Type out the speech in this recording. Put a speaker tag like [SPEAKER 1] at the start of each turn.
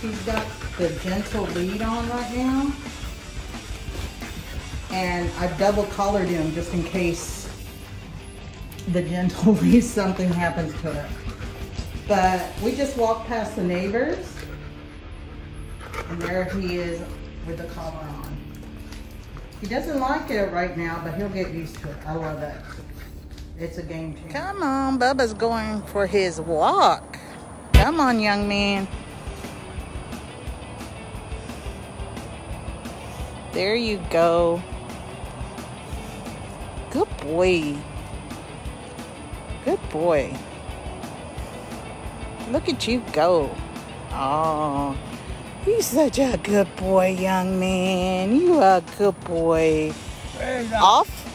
[SPEAKER 1] the gentle lead on right now. And I double collared him just in case the gentle lead something happens to it. But we just walked past the neighbors and there he is with the collar on. He doesn't like it right now, but he'll get used to it. I love it. It's a game changer. Come on, Bubba's going for his walk. Come on, young man. There you go. Good boy. Good boy. Look at you go. Oh, he's such a good boy, young man. You are a good boy. Off